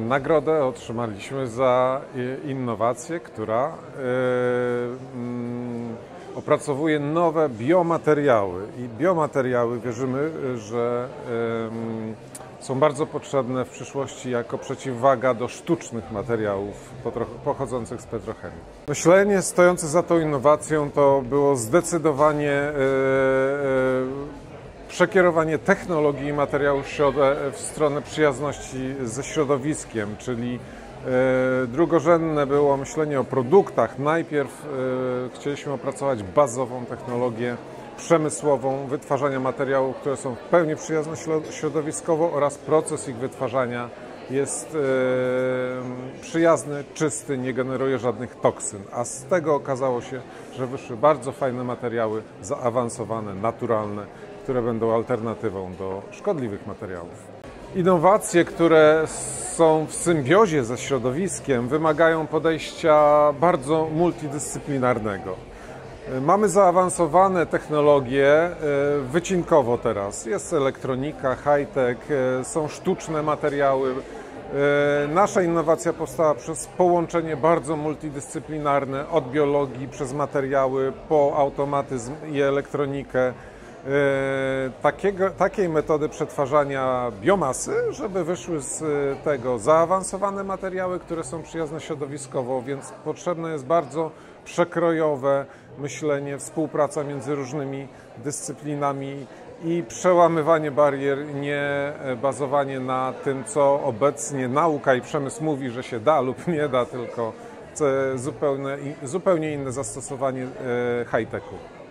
Nagrodę otrzymaliśmy za innowację, która mm, opracowuje nowe biomateriały. I biomateriały wierzymy, że są bardzo potrzebne w przyszłości jako przeciwwaga do sztucznych materiałów pochodzących z petrochemii. Myślenie stojące za tą innowacją to było zdecydowanie e, e, przekierowanie technologii i materiałów w stronę przyjazności ze środowiskiem, czyli e, drugorzędne było myślenie o produktach. Najpierw chcieliśmy opracować bazową technologię przemysłową wytwarzania materiałów, które są w pełni przyjazne środowiskowo oraz proces ich wytwarzania jest e, przyjazny, czysty, nie generuje żadnych toksyn. A z tego okazało się, że wyszły bardzo fajne materiały, zaawansowane, naturalne, które będą alternatywą do szkodliwych materiałów. Innowacje, które są w symbiozie ze środowiskiem, wymagają podejścia bardzo multidyscyplinarnego. Mamy zaawansowane technologie e, wycinkowo teraz. Jest elektronika, high-tech, e, są sztuczne materiały. E, nasza innowacja powstała przez połączenie bardzo multidyscyplinarne od biologii przez materiały po automatyzm i elektronikę. Takiego, takiej metody przetwarzania biomasy, żeby wyszły z tego zaawansowane materiały, które są przyjazne środowiskowo, więc potrzebne jest bardzo przekrojowe myślenie, współpraca między różnymi dyscyplinami i przełamywanie barier, nie bazowanie na tym, co obecnie nauka i przemysł mówi, że się da lub nie da, tylko zupełnie, zupełnie inne zastosowanie e, high-techu.